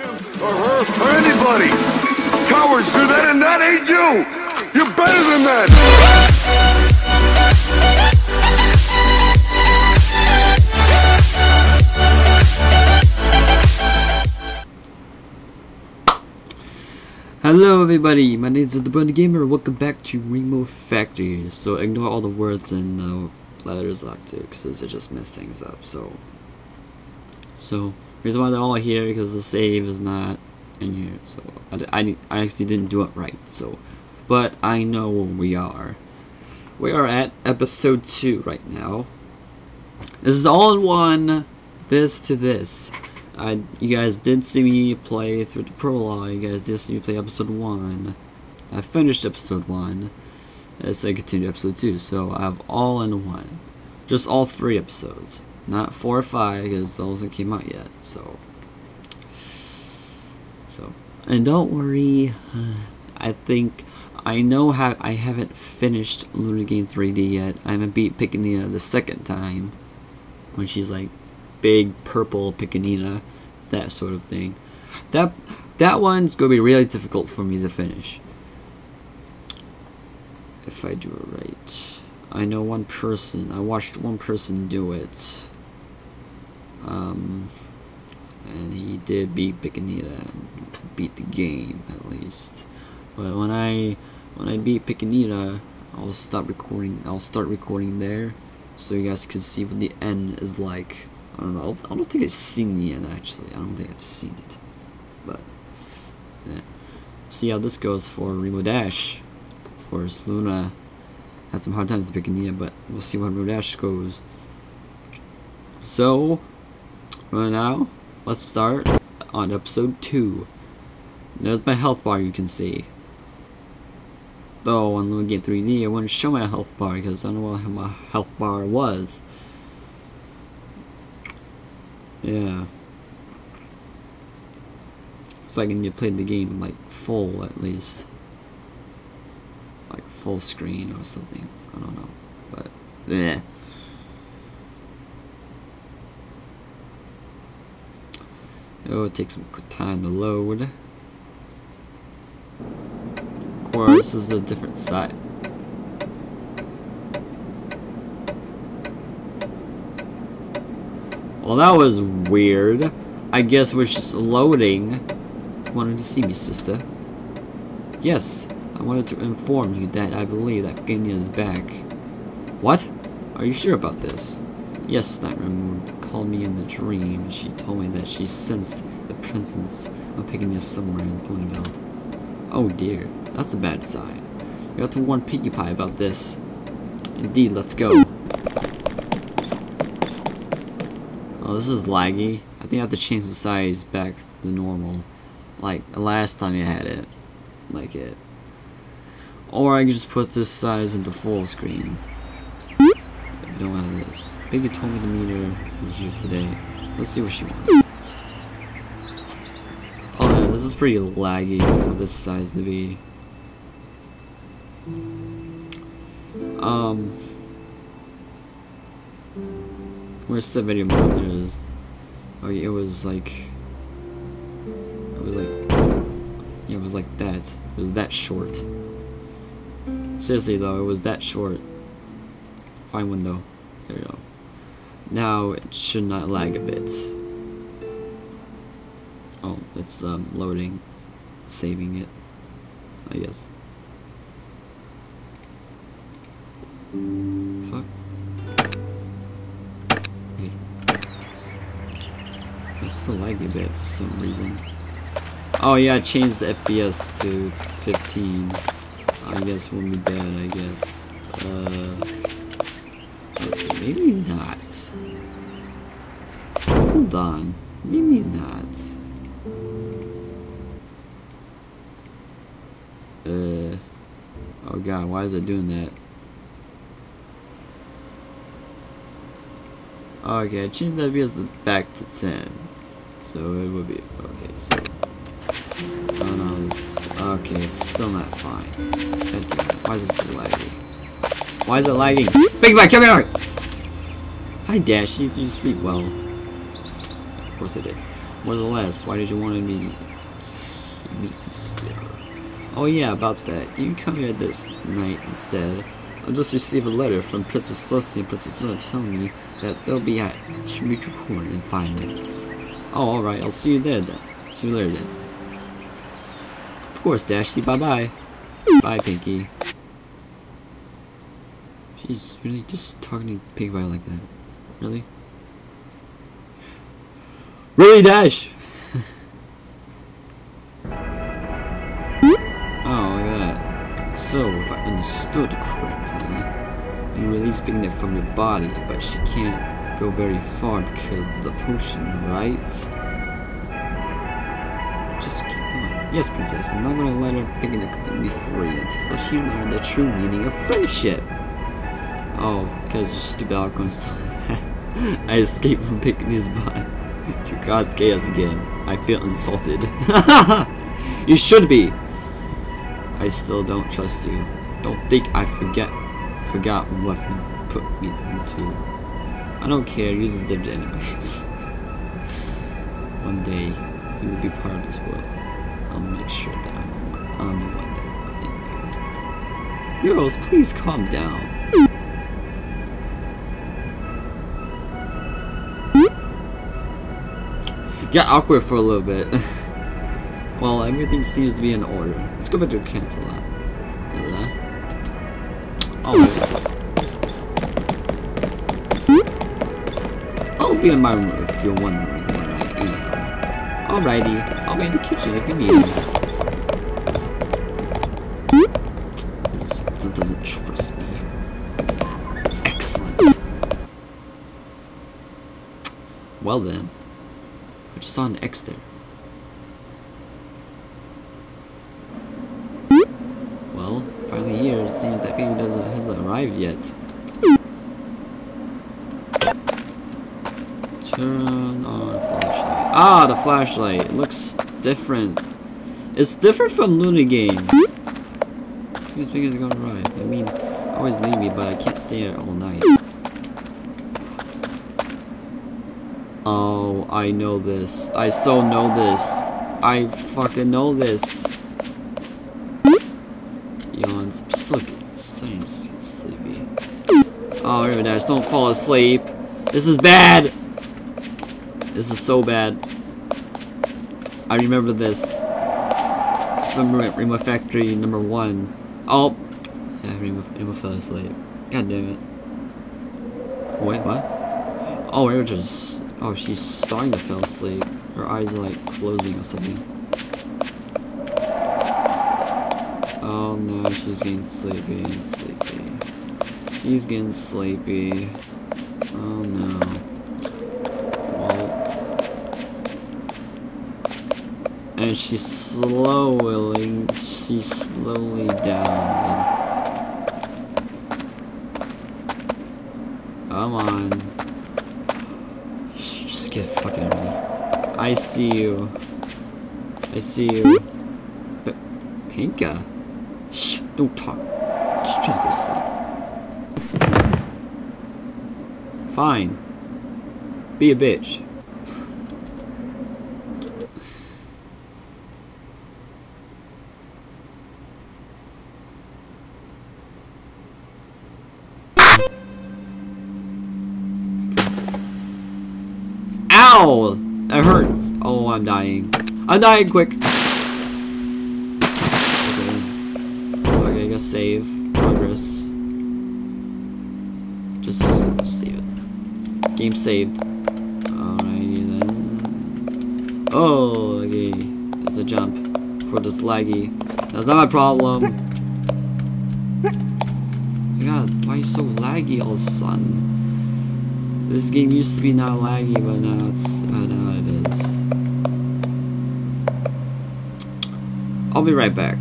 or her or anybody. Cowards do that and that ain't you. You're better than that. Hello everybody, my name is the Brony Gamer, welcome back to Rainbow Factory. So ignore all the words and uh, letters to, because it just mess things up, so... So, reason why they're all here, because the save is not in here, so... I, I, I actually didn't do it right, so... But I know where we are. We are at episode 2 right now. This is all in one, this to this. I, you guys did see me play through the prologue. You guys did see me play episode one. I finished episode one. As I continue episode two, so I have all in one, just all three episodes, not four or five because those haven't came out yet. So, so, and don't worry. I think I know how I haven't finished Luna Game 3D yet. I haven't beat Piccanina the second time when she's like big purple Piccanina, that sort of thing. That that one's gonna be really difficult for me to finish. If I do it right. I know one person, I watched one person do it. Um, and he did beat Piccanita, beat the game at least. But when I when I beat Piccanita, I'll stop recording. I'll start recording there, so you guys can see what the end is like. I don't know. I don't think I've seen the end actually. I don't think I've seen it, but yeah. See how this goes for Rainbow Dash. Of course, Luna had some hard times with Nia, but we'll see how Rainbow Dash goes. So, right now, let's start on episode two. There's my health bar you can see. Though on Game 3D, I wouldn't show my health bar because I don't know what my health bar was. Yeah. It's like when you played the game like full at least. Like full screen or something. I don't know. But yeah. Oh, it takes some time to load. Of course, this is a different site. Well, that was weird. I guess we're just loading. Wanted to see me, sister. Yes, I wanted to inform you that I believe that Genya is back. What? Are you sure about this? Yes, Nightmare called me in the dream. She told me that she sensed the presence of Piggy somewhere in Ponyville. Oh dear, that's a bad sign. You have to warn Pinkie Pie about this. Indeed, let's go. Oh, this is laggy. I think I have to change the size back to normal. Like, the last time I had it. Like it. Or I can just put this size into full screen. If I don't have this. Biggie told me to meet her here today. Let's see what she wants. Oh man, this is pretty laggy for this size to be. Um... Where's the video it is. Oh, it was like. It was like. Yeah, it was like that. It was that short. Seriously though, it was that short. Fine window. There you go. Now it should not lag a bit. Oh, it's um, loading. Saving it. I guess. Fuck. It's still laggy a bit for some reason. Oh yeah, I changed the FPS to 15. I guess won't be bad, I guess. Uh, maybe not. Hold on. Maybe not. Uh, oh god, why is it doing that? Okay, I changed the back to 10. So it would be okay. So oh no, this, okay, it's still not fine. Why is it laggy? Why is it lagging? Big Mike, come here! Hi Dash, you, you sleep well. Of course I did. Nevertheless, why did you want to meet me here? Oh yeah, about that. You can come here this night instead. I just received a letter from Princess Leslie and Princess Luna telling me that they'll be at Shimichu Court in five minutes. Oh, alright, I'll see you there then. See you later then. Of course, Dashy, bye-bye. Bye, Pinkie. She's really just talking to Pinkie Pie like that. Really? Really, Dash? oh, look at that. So, if I understood correctly, you release Pignet from your body, but she can't go very far because of the potion, right? Just keep going. Yes, Princess, I'm not gonna let her Pignet completely free until she learned the true meaning of friendship. Oh, because you're stupid Alchemist. I escaped from Picnick's butt to cause chaos again. I feel insulted. you should be. I still don't trust you. Don't think I forget forgot what you put me through. I don't care, you did it anyways. one day you will be part of this world. I'll make sure that I'm, I'm the one that you. Girls, please calm down. Got awkward for a little bit. well, everything seems to be in order. Let's go back to. Remember that? Oh. I'll be in my room if you're wondering where I am. Alrighty, I'll be in the kitchen if you need me. Still doesn't trust me. Excellent. Well then. Just saw an X there. Well, finally here, it seems that Piggy doesn't hasn't arrived yet. Turn on flashlight. Ah, the flashlight. It looks different. It's different from Luna game. Who's Piggy's gonna arrive? I mean, always leave me, but I can't stay here all night. Oh, I know this. I so know this. I fucking know this. Yawns. Just look at this. I'm just get sleepy. Oh, River Dash, don't fall asleep. This is bad. This is so bad. I remember this. It's from Remo Factory number one. Oh, yeah, Remo, Remo fell asleep. God damn it. Wait, what? Oh, just Oh, she's starting to fall asleep. Her eyes are like closing or something. Oh no, she's getting sleepy and sleepy. She's getting sleepy. Oh no. Well. And she's slowly, she's slowly down. Come on. Get fucking me. I see you. I see you. Uh, but Pinka? Shh, don't talk. Just try to go sleep. Fine. Be a bitch. Oh, Ow! That hurts. Oh, I'm dying. I'm dying quick. Okay. Okay, I guess save. Progress. Just save it. Game saved. Alrighty then. Oh, okay. There's a jump. For this laggy. That's not my problem. my god, why are you so laggy all of a sudden? This game used to be not laggy, but now it's, uh, now it is. I'll be right back.